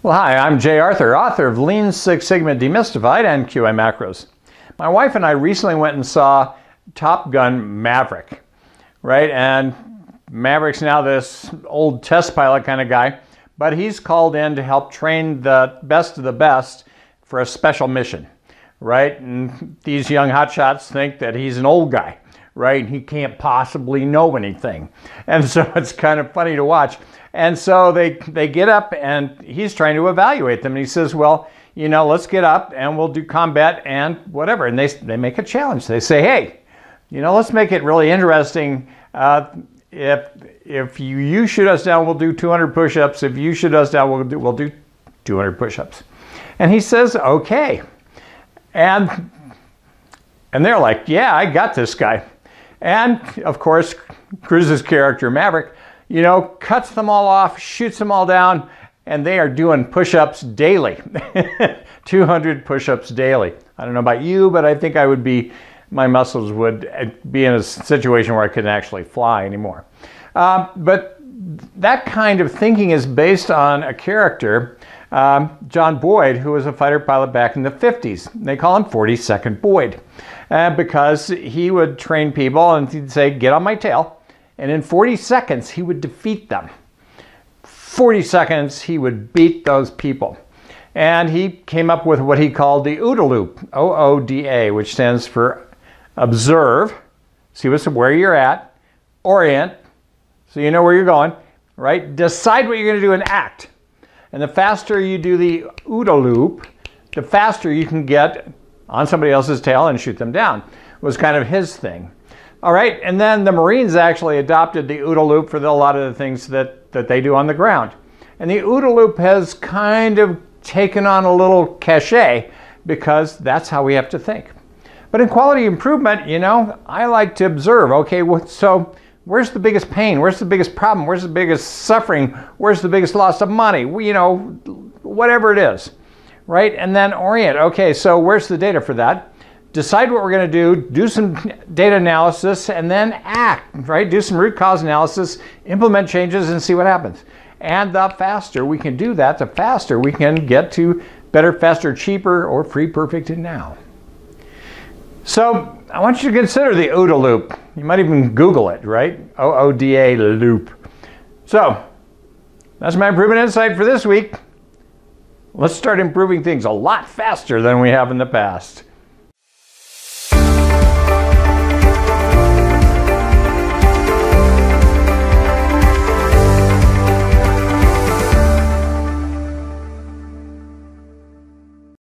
Well, hi, I'm Jay Arthur, author of Lean Six Sigma Demystified and QI Macros. My wife and I recently went and saw Top Gun Maverick, right? And Maverick's now this old test pilot kind of guy, but he's called in to help train the best of the best for a special mission, right? And these young hotshots think that he's an old guy, right? He can't possibly know anything. And so it's kind of funny to watch. And so they, they get up and he's trying to evaluate them. And he says, well, you know, let's get up and we'll do combat and whatever. And they, they make a challenge. They say, hey, you know, let's make it really interesting. Uh, if, if you, you shoot us down, we'll do 200 push-ups. If you shoot us down, we'll do, we'll do 200 push-ups. And he says, okay. And, and they're like, yeah, I got this guy. And of course, Cruise's character, Maverick, you know, cuts them all off, shoots them all down, and they are doing push-ups daily. 200 push-ups daily. I don't know about you, but I think I would be, my muscles would be in a situation where I couldn't actually fly anymore. Um, but that kind of thinking is based on a character, um, John Boyd, who was a fighter pilot back in the 50s. They call him 40-Second Boyd uh, because he would train people and he'd say, get on my tail, and in 40 seconds, he would defeat them. 40 seconds, he would beat those people. And he came up with what he called the OODA loop, O-O-D-A, which stands for observe, see what's, where you're at, orient, so you know where you're going, right? Decide what you're going to do and act. And the faster you do the OODA loop, the faster you can get on somebody else's tail and shoot them down. Was kind of his thing. All right, and then the Marines actually adopted the OODA loop for the, a lot of the things that, that they do on the ground. And the OODA loop has kind of taken on a little cachet because that's how we have to think. But in quality improvement, you know, I like to observe, okay, so where's the biggest pain? Where's the biggest problem? Where's the biggest suffering? Where's the biggest loss of money? You know, whatever it is, right? And then orient, okay, so where's the data for that? decide what we're going to do, do some data analysis, and then act, right? Do some root cause analysis, implement changes, and see what happens. And the faster we can do that, the faster we can get to better, faster, cheaper, or free, perfect, and now. So I want you to consider the OODA loop. You might even Google it, right? O-O-D-A loop. So that's my improvement insight for this week. Let's start improving things a lot faster than we have in the past.